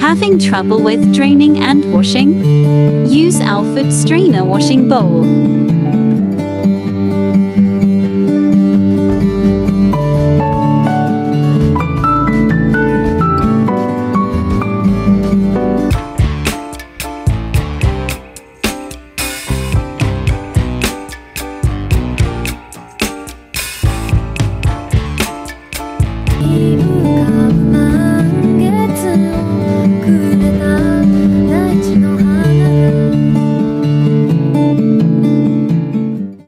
Having trouble with draining and washing? Use Alfred Strainer Washing Bowl.